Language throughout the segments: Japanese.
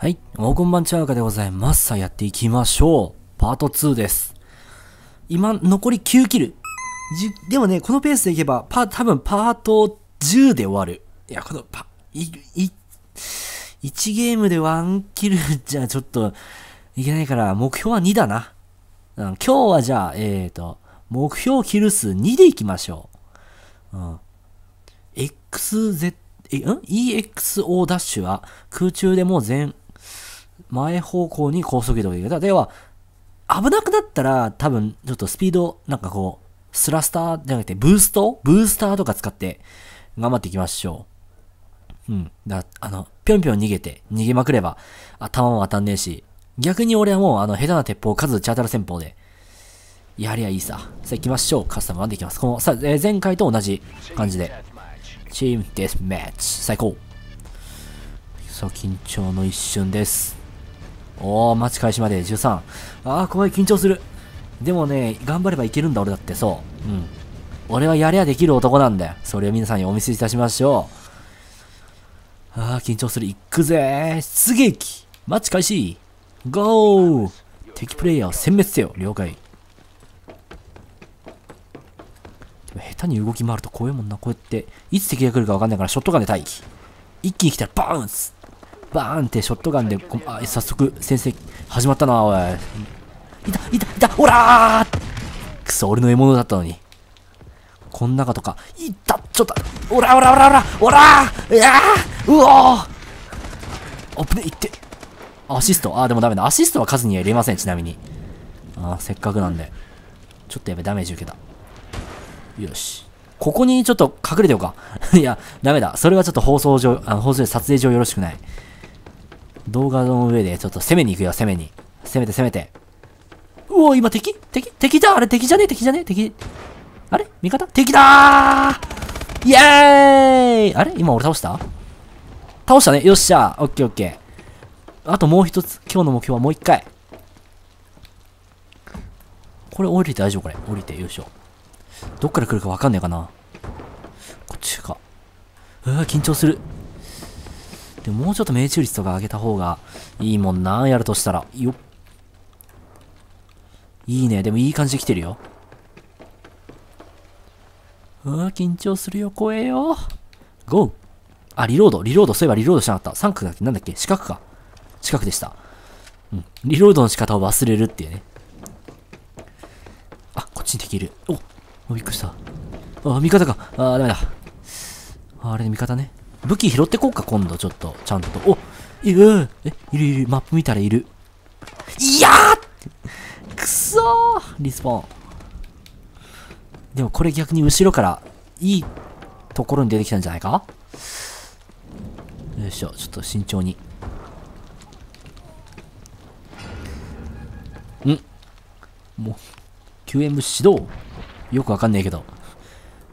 はい。おこんばんちはかでございます。さあ、やっていきましょう。パート2です。今、残り9キル。じでもね、このペースでいけば、パ、多分パート10で終わる。いや、この、パ、い、い、1ゲームで1キル じゃちょっと、いけないから、目標は2だな。うん、今日はじゃあ、えーと、目標キル数2でいきましょう。うん。XZ、え、ん ?EXO ダッシュは空中でもう全、前方向に高速移動できる。だから要は、危なくなったら多分ちょっとスピード、なんかこう、スラスターじゃなくてブースト？ブースターとか使って頑張っていきましょう。うん。だあの、ぴょんぴょん逃げて、逃げまくれば、頭も当たんねえし、逆に俺はもうあの、下手な鉄砲、数チャータル戦法で、やりゃいいさ。さあ行きましょう。カスタム1できます。この、さ、えー前回と同じ感じで。チームデスマッチ。最高。さあ、緊張の一瞬です。おー、待ち開始まで13。あー、怖い、緊張する。でもね、頑張ればいけるんだ、俺だって、そう。うん。俺はやりゃできる男なんだよ。それを皆さんにお見せいたしましょう。あー、緊張する。行くぜー。出撃待ち開始ゴー敵プレイヤーを殲滅せよ。了解。でも下手に動き回ると怖いもんな。こうやって、いつ敵が来るか分かんないから、ショットガンで待機。一気に来たらバウンスバーンってショットガンでこ、あ、早速、先生、始まったな、おい。いた、いた、いた、おらーくそ、俺の獲物だったのに。こん中とか、いった、ちょっと、おらおらおらおらおらーいやーうおーあぶね、いって。アシスト？あ、でもダメだ。アシストは数には入れません、ちなみに。あー、せっかくなんで。ちょっとやべ、ダメージ受けた。よし。ここにちょっと隠れてようか。いや、ダメだ。それはちょっと放送上、あの放送で撮影上よろしくない。動画の上でちょっと攻めに行くよ、攻めに。攻めて攻めて。うお、今敵？敵？敵だあれ敵じゃね？え敵じゃね？え敵？あれ？味方？敵だーイエーイあれ？今俺倒した？倒したね。よっしゃ。オッケーオッケー。あともう一つ。今日の目標はもう一回。これ降りて大丈夫これ？降りて、よいしょ。どっから来るかわかんねえかな。こっちか。うわ、緊張する。でももうちょっと命中率とか上げた方がいいもんな、やるとしたら。よっ。いいね。でもいい感じで来てるよ。うわ、緊張するよ。怖えよ。ゴー。あ、リロード。リロード。そういえばリロードしなかった。三角だっけ？なんだっけ？四角か。四角でした。うん。リロードの仕方を忘れるっていうね。あ、こっちに敵いる。おおびっくりした。あ、味方か。あ、ダメだ。ああれ、味方ね。武器拾ってこうか、今度、ちょっと。ちゃんと。おいるえ、いるいる。マップ見たらいる。いやーくそーリスポーン。でもこれ逆に後ろから、いいところに出てきたんじゃないか？よいしょ、ちょっと慎重に。んもう、救援物資指導よくわかんないけど。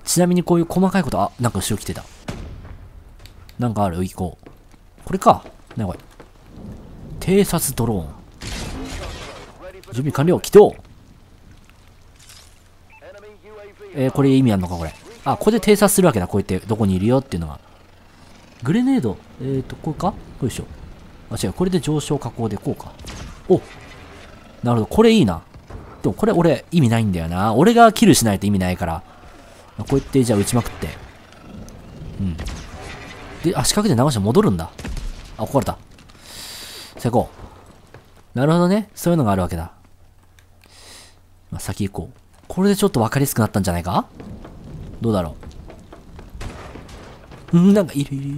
ちなみにこういう細かいこと、あ、なんか後ろ来てた。なんかある？行こう。これか。なにこれ。偵察ドローン。準備完了。起動えー、これ意味あんのかこれ。あ、ここで偵察するわけだ。こうやってどこにいるよっていうのが。グレネード。えーと、これか？よいしょ。あ、違う。これで上昇加工でこうか。おなるほど。これいいな。でもこれ俺意味ないんだよな。俺がキルしないと意味ないから。こうやってじゃあ撃ちまくって。うん。で、あ、四角で流して戻るんだ。あ、壊れた。成功。なるほどね。そういうのがあるわけだ。まあ、先行こう。これでちょっと分かりやすくなったんじゃないか？どうだろう。ん、なんかいるいるいる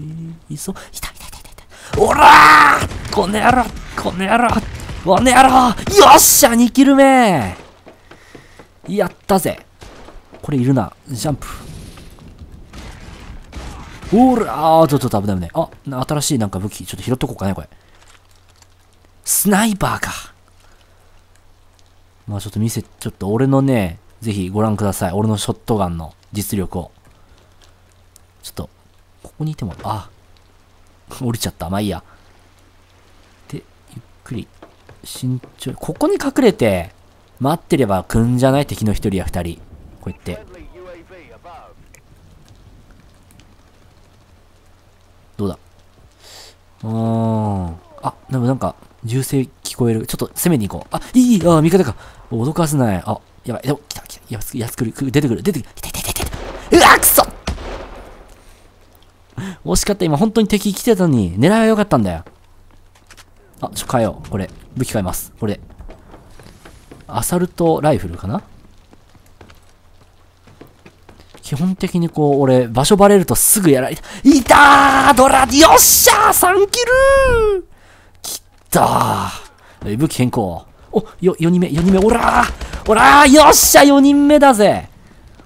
いそう。いたいたいたいたいた。おらーこの野郎この野郎この野郎よっしゃ !2 キル目やったぜこれいるな。ジャンプ。おーらー、ちょっと危ない危ない。あ、新しいなんか武器、ちょっと拾っとこうかね、これ。スナイパーか。まあちょっと見せ、ちょっと俺のね、ぜひご覧ください。俺のショットガンの実力を。ちょっと、ここにいても、あ、降りちゃった。まあいいや。で、ゆっくり、慎重、ここに隠れて、待ってれば来んじゃない？敵の一人や二人。こうやって。どうだ？うーん。あ、でもなんか、銃声聞こえる。ちょっと攻めに行こう。あ、いいあ、味方か。脅かすない。あ、やばい。でも、来た、来た。やつ、やつ来る、出てくる、出てくる。来た、来た、来た、うわ、くそ惜しかった。今、本当に敵来てたのに、狙いは良かったんだよ。あ、ちょ、変えよう。これ。武器変えます。これ。アサルトライフルかな？基本的にこう、俺、場所バレるとすぐやられ。いたードラよっしゃー !3 キルきったー武器変更。お、よ、4人目、4人目、おらーおらーよっしゃ !4 人目だぜ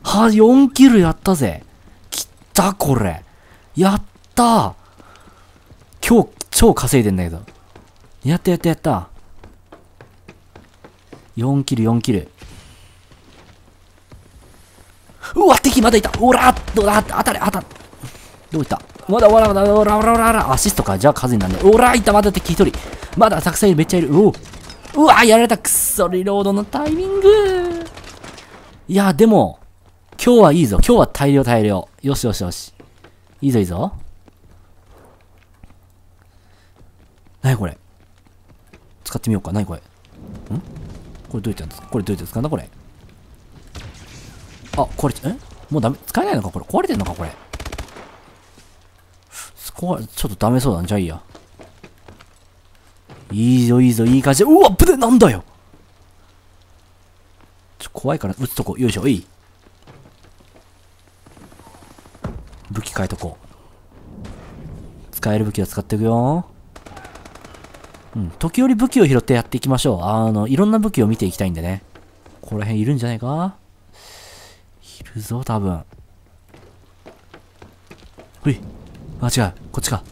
は4キルやったぜきたこれやったー今日、超稼いでんだけど。やったやったやった。4キル、4キル。うわ、敵まだいた。おらどうだ当たれ当たれ。どういった？まだおらおらおらおらおらおらアシストか。じゃあ数になんね。おらいたまだ敵一人。まだたくさんいるめっちゃいる。うおう。わやられた。くっそリロードのタイミング。いやでも今日はいいぞ。今日は大量大量。よしよしよし。いいぞいいぞ。なにこれ？使ってみようか。なにこれ？ん？これどうやってやるんですか？これどうやって使うんだこれ？あ、これ、え？もうダメ、使えないのか？これ？壊れてんのか？これ？こちょっとダメそうだな。じゃあいいや。いいぞ、いいぞ、いい感じ。うわ、ぶね、なんだよちょ、怖いから、撃つとこ。よいしょ、いい。武器変えとこう。使える武器は使っていくよ。うん。時折武器を拾ってやっていきましょう。あの、いろんな武器を見ていきたいんでね。ここら辺いるんじゃないか？いるぞ、多分。ほい。あ、違う。こっちか。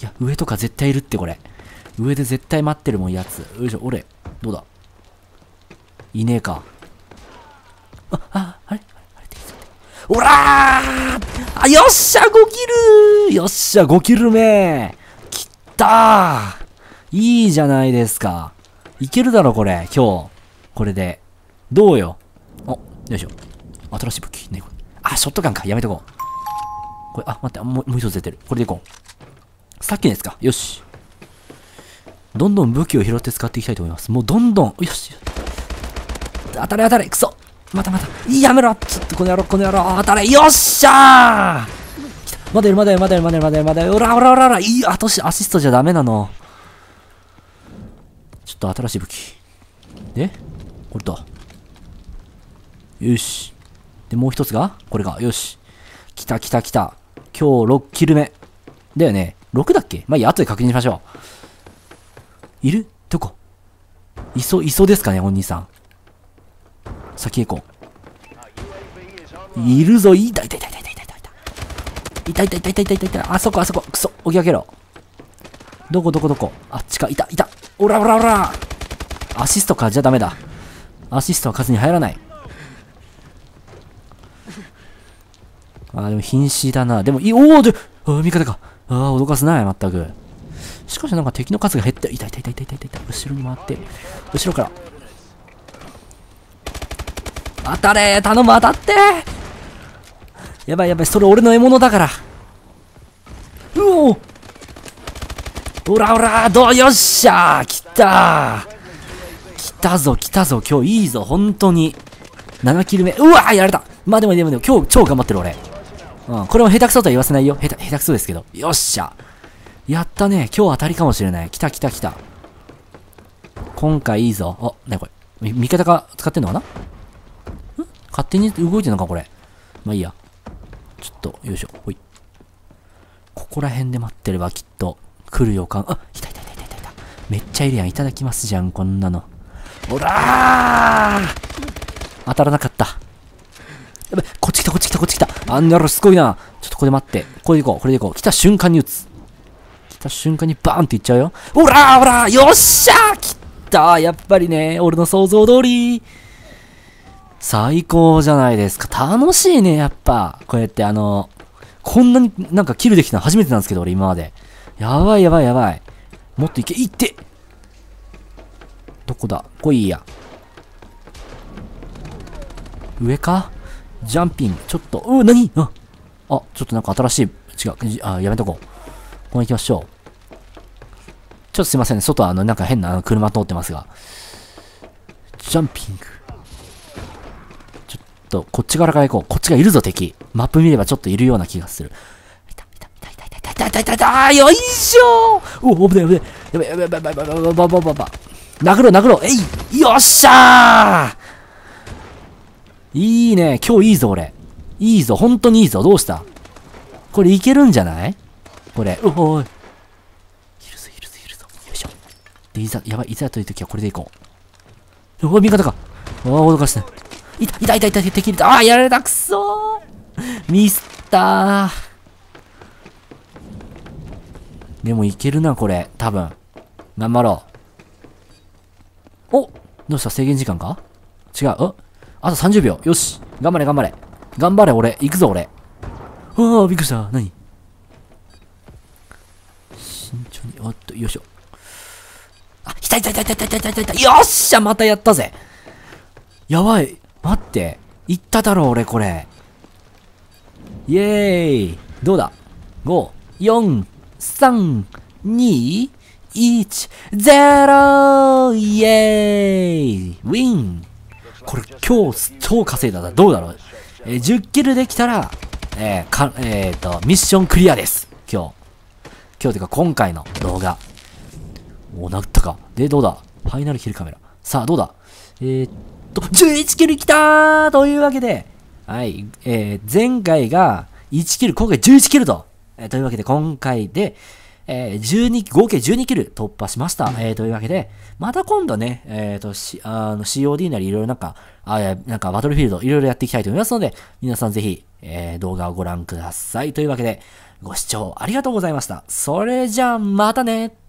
いや、上とか絶対いるって、これ。上で絶対待ってるもん、やつ。よいしょ、俺。どうだ？いねえか。あ、あ、あれあれ、敵さおらーあ、よっしゃ !5 キルよっしゃ !5 キル目きったーいいじゃないですか。いけるだろ、これ。今日。これで。どうよ？お、よいしょ。新しい武器。ねこれ。あ、ショットガンか。やめとこう。これ、あ、待って、もう、もう一つ出てる。これでいこう。さっきのやつか。よし。どんどん武器を拾って使っていきたいと思います。もうどんどん、よし。当たれ当たれ、くそ。またまた。やめろちょっとこの野郎、この野郎、当たれ。よっしゃー来た。まだいる、まだいる、まだいる、まだいる、まだいる、まだいる。おらおらおらおら。いい、あとし、アシストじゃダメなの。ちょっと新しい武器。で、これと。よし。で、もう一つが、これが。よし。来た来た来た。今日6キル目。だよね。6だっけ？まあいいや、後で確認しましょう。いる？どこ？いそ、いそうですかね、お兄さん。先へ行こう。いるぞ、いたいたいたいたいたいたいた。いたいたいたいたいたいたいた。あそこあそこ。くそ、起き上げろ。どこどこどこ？あっちか、いたいた。おらおらおらアシストか、じゃダメだ。アシストは数に入らない。あー、でも瀕死だな。でも、い、おーで、あ味方か。ああ、脅かすな、まったく。しかしなんか敵の数が減って、いたいたいたいたいたいたいた。後ろに回って、後ろから。当たれ頼む当たってやばいやばい、それ俺の獲物だから。うおおらおらどうよっしゃー来たー来たぞ来たぞ今日いいぞ本当に7キル目うわーやられたまあでもでもでも今日超頑張ってる俺うん。これも下手くそとは言わせないよ。下手下手くそですけど。よっしゃ。やったね。今日当たりかもしれない。来た来た来た。今回いいぞ。あなにこれ。味方が使ってんのかな？ん？勝手に動いてんのかこれ。まあいいや。ちょっとよいしょ。ほい。ここら辺で待ってればきっと来る予感。あ、いたいたいたいたいた。めっちゃいるやん。いただきますじゃん、こんなの。おらー！当たらなかった。やばい、こっち来た、こっち来た、こっち来た。あんなのすごいな。ちょっとここで待って。これで行こう、これで行こう。来た瞬間に撃つ。来た瞬間にバーンっていっちゃうよ。おらーおらーよっしゃー来たやっぱりね、俺の想像通り。最高じゃないですか。楽しいね、やっぱ。こうやってあの、こんなになんかキルできたの初めてなんですけど、俺今まで。やばいやばいやばい。もっといけ、いってどこだ？これいいや。上か？ジャンピング。ちょっと、うー、なに？あ、あ、ちょっとなんか新しい、違う、あ、やめとこう。ここ行きましょうちょっとすいませんね。外あの、なんか変なあの車通ってますが。ジャンピング。ちょっと、こっち側から行こう。こっちがいるぞ、敵。マップ見ればちょっといるような気がする。いた、いた、いた、いた、いた、いた、いた、いた、いた、あーよいしょーお、危ない、危ない。やばい、やばい、やばい、やばい、やばい、やばい、やばい、やばい、やばい。殴ろう、殴ろう。えいよっしゃーいいね。今日いいぞ、俺。いいぞ、本当にいいぞ。どうした？これいけるんじゃない？これ。うおい。いるぞ、いるぞ、いるぞ。よいしょ。で、いざ、やばい、いざという時はこれでいこう。おい、味方か。ああ、脅かして。いた、いた、いた、いた、敵いた。ああ、やられた、くそー。ミスったー。でもいけるな、これ。多分。頑張ろう。おどうした？制限時間か？違う。あと30秒。よし。頑張れ、頑張れ。頑張れ、俺。行くぞ、俺。ああ、びっくりした。何？慎重に、おっと、よいしょ。あ、た来た来た来た来た来た来た。よっしゃ、またやったぜ。やばい。待って。行っただろ、俺、これ。イェーイ。どうだ ?5、4、3、2、1、0! イェーイウィンこれ今日超稼いだな。どうだろう？えー、10キルできたら、えー、か、えーと、ミッションクリアです。今日。今日てか今回の動画。お、なったか。で、どうだ？ファイナルキルカメラ。さあ、どうだ？えー、っと、11キル来たーというわけで、はい、えー、前回が1キル、今回11キルと。えー、というわけで、今回で、えー、12、合計12キル突破しました。えー、というわけで、また今度ね、えっ、ー、と、し、あの、COD なりいろいろなんか、あ、なんかバトルフィールドいろいろやっていきたいと思いますので、皆さんぜひ、えー、動画をご覧ください。というわけで、ご視聴ありがとうございました。それじゃあ、またね